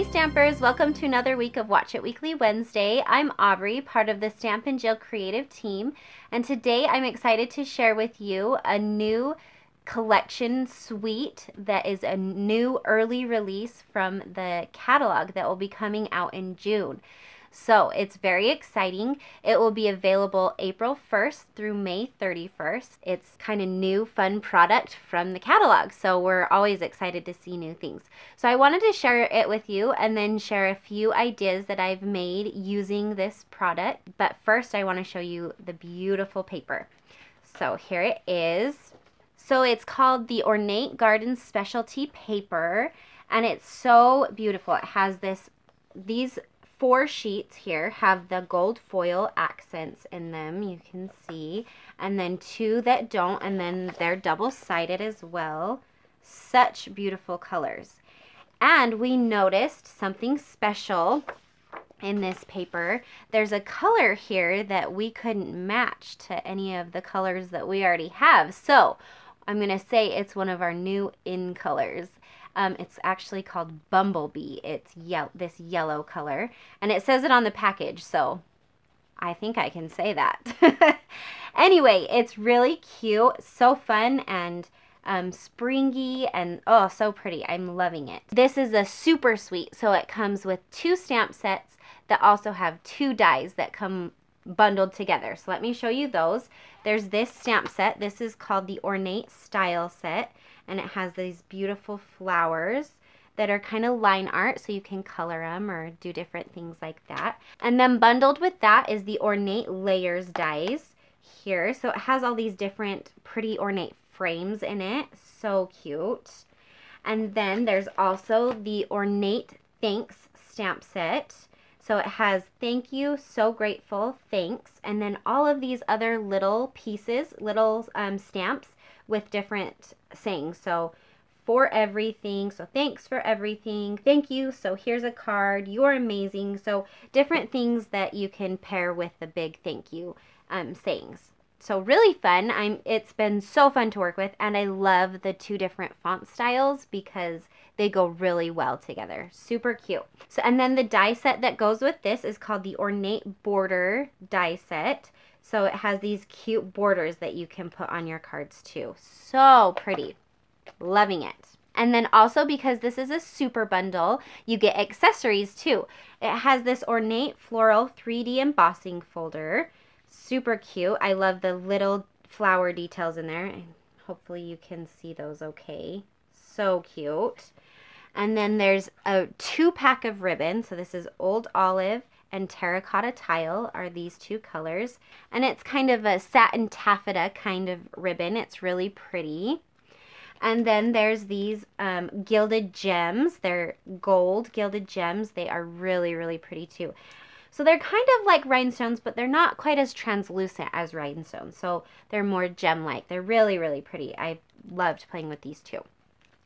Hey Stampers, welcome to another week of Watch It Weekly Wednesday. I'm Aubrey, part of the Stampin' Jill creative team, and today I'm excited to share with you a new collection suite that is a new early release from the catalog that will be coming out in June. So it's very exciting. It will be available April 1st through May 31st. It's kind of new, fun product from the catalog. So we're always excited to see new things. So I wanted to share it with you and then share a few ideas that I've made using this product. But first I want to show you the beautiful paper. So here it is. So it's called the Ornate Garden Specialty Paper and it's so beautiful. It has this these four sheets here have the gold foil accents in them, you can see. And then two that don't, and then they're double-sided as well. Such beautiful colors. And we noticed something special in this paper. There's a color here that we couldn't match to any of the colors that we already have. So I'm going to say it's one of our new in colors. Um, it's actually called Bumblebee. It's ye this yellow color. And it says it on the package, so I think I can say that. anyway, it's really cute, so fun, and um, springy, and oh, so pretty. I'm loving it. This is a super sweet, so it comes with two stamp sets that also have two dies that come bundled together. So let me show you those. There's this stamp set. This is called the Ornate Style Set and it has these beautiful flowers that are kind of line art so you can color them or do different things like that. And then bundled with that is the Ornate Layers dies here. So it has all these different pretty ornate frames in it. So cute. And then there's also the Ornate Thanks stamp set. So it has thank you, so grateful, thanks, and then all of these other little pieces, little um, stamps with different sayings. So for everything. So thanks for everything. Thank you. So here's a card. You're amazing. So different things that you can pair with the big thank you um, sayings. So really fun. I'm it's been so fun to work with and I love the two different font styles because they go really well together. Super cute. So and then the die set that goes with this is called the Ornate Border die set. So it has these cute borders that you can put on your cards too. So pretty. Loving it. And then also because this is a super bundle, you get accessories too. It has this ornate floral 3D embossing folder. Super cute. I love the little flower details in there. Hopefully you can see those okay. So cute. And then there's a two pack of ribbon. So this is Old Olive and terracotta tile are these two colors. And it's kind of a satin taffeta kind of ribbon. It's really pretty. And then there's these um, gilded gems. They're gold gilded gems. They are really, really pretty too. So they're kind of like rhinestones, but they're not quite as translucent as rhinestones. So they're more gem-like. They're really, really pretty. I loved playing with these two.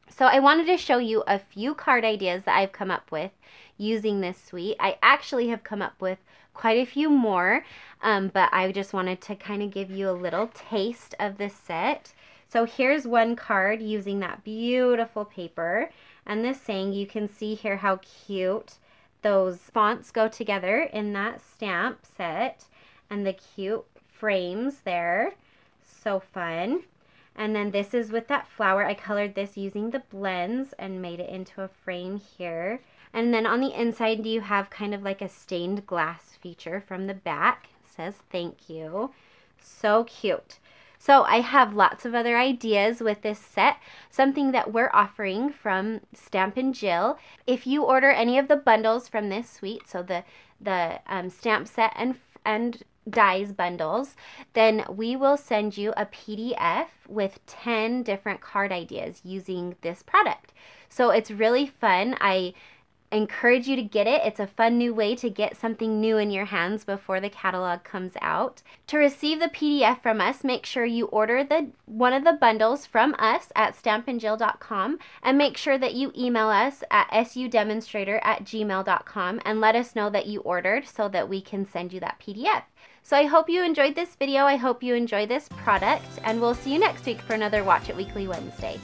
So I wanted to show you a few card ideas that I've come up with using this suite. I actually have come up with quite a few more, um, but I just wanted to kind of give you a little taste of this set. So here's one card using that beautiful paper. And this saying, you can see here how cute those fonts go together in that stamp set. And the cute frames there. So fun. And then this is with that flower. I colored this using the blends and made it into a frame here. And then on the inside, do you have kind of like a stained glass feature from the back. It says thank you. So cute. So I have lots of other ideas with this set, something that we're offering from Stampin' Jill. If you order any of the bundles from this suite, so the, the um, stamp set and, and dies bundles, then we will send you a PDF with 10 different card ideas using this product. So it's really fun. I encourage you to get it. It's a fun new way to get something new in your hands before the catalog comes out. To receive the PDF from us, make sure you order the one of the bundles from us at stampinjill.com and make sure that you email us at sudemonstrator at gmail.com and let us know that you ordered so that we can send you that PDF. So I hope you enjoyed this video. I hope you enjoy this product and we'll see you next week for another Watch It Weekly Wednesday.